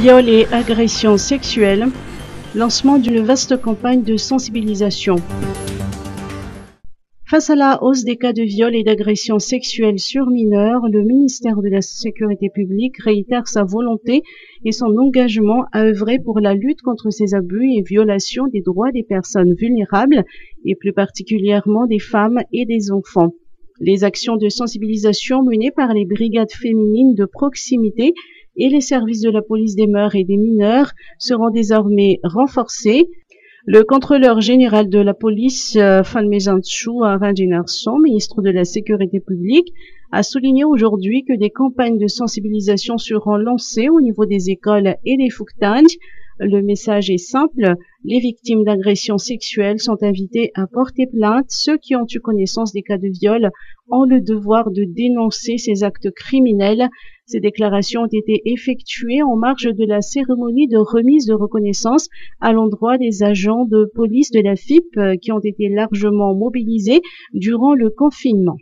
Viol et agressions sexuelles, lancement d'une vaste campagne de sensibilisation. Face à la hausse des cas de viol et d'agressions sexuelles sur mineurs, le ministère de la Sécurité publique réitère sa volonté et son engagement à œuvrer pour la lutte contre ces abus et violations des droits des personnes vulnérables et plus particulièrement des femmes et des enfants. Les actions de sensibilisation menées par les brigades féminines de proximité et les services de la police des mœurs et des mineurs seront désormais renforcées le contrôleur général de la police, euh, Chou Arandinarson, ministre de la Sécurité publique, a souligné aujourd'hui que des campagnes de sensibilisation seront lancées au niveau des écoles et des Fouktang. Le message est simple, les victimes d'agressions sexuelles sont invitées à porter plainte. Ceux qui ont eu connaissance des cas de viol ont le devoir de dénoncer ces actes criminels. Ces déclarations ont été effectuées en marge de la cérémonie de remise de reconnaissance à l'endroit des agents de police de la FIP euh, qui ont été largement mobilisés durant le confinement.